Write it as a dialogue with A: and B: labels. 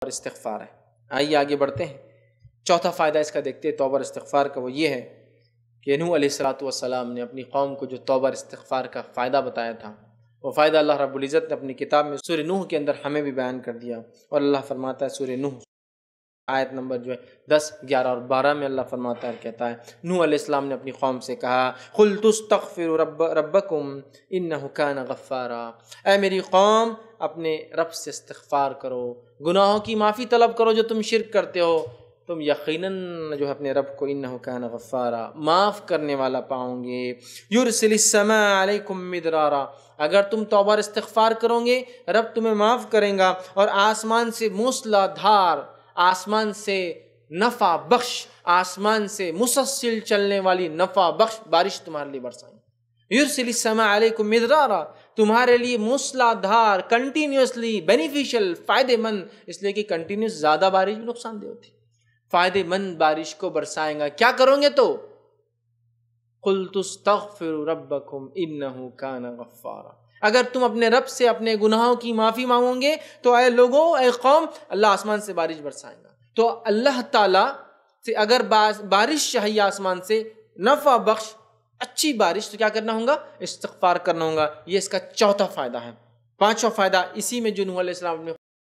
A: اور استغفار ہے۔ آئیے آگے بڑھتے ہیں۔ چوتھا فائدہ اس کا دیکھتے ہیں، توبہ استغفار کا۔ وہ یہ ہے کہ نوح علیہ السلاۃ والسلام نے اپنی قوم کو جو توبہ استغفار کا فائدہ بتایا تھا، وہ فائدہ اللہ رب العزت نے اپنی کتاب میں سور نوح کے اندر ہمیں بھی بیان کر دیا۔ اور اللہ فرماتا ہے سور نوح آیت نمبر جو ہے دس، گیارہ اور بارہ میں اللہ فرماتا ہے کہتا ہے، نوح علیہ السلام نے اپنی قوم سے کہا خل تستغفر رب ربکم انہ کان غفارا۔ اے میری قوم، اپنے رب سے استغفار کرو، گناہوں کی معافی طلب کرو جو تم شرک کرتے ہو۔ تم یقیناً جو ہے اپنے رب کو انہ کان غفارا، معاف کرنے والا پاؤں گے۔ یرسل السماء علیکم مدرارا۔ اگر تم توبہ استغفار کرو گے، رب تمہیں معاف کریں گا۔ اور آسمان سے موسلا دھار آسمان سے نفع بخش، آسمان سے مسلسل چلنے والی نفع بخش بارش تمہارے لیے برسائیں۔ یورسلی السماء علیکم مدرارا، تمہارے لیے موسلا دھار کنٹینیوسلی بینیفیشل فائدے مند۔ اس لیے کہ کنٹینیوس زیادہ بارش بھی نقصان دہ ہوتی۔ فائدے مند بارش کو برسائیں گا۔ کیا کرو گے تو؟ قل تستغفر ربکم انہو کان غفارا۔ اگر تم اپنے رب سے اپنے گناہوں کی معافی مانگو گے تو اے لوگوں، اے قوم، اللہ آسمان سے بارش برسائیں گا۔ تو اللہ تعالیٰ سے اگر بارش چاہیے آسمان سے، نفع بخش، اچھی بارش، تو کیا کرنا ہوگا؟ استغفار کرنا ہوگا۔ یہ اس کا چوتھا فائدہ ہے۔ پانچواں فائدہ اسی میں جو نوح علیہ السلام اپنے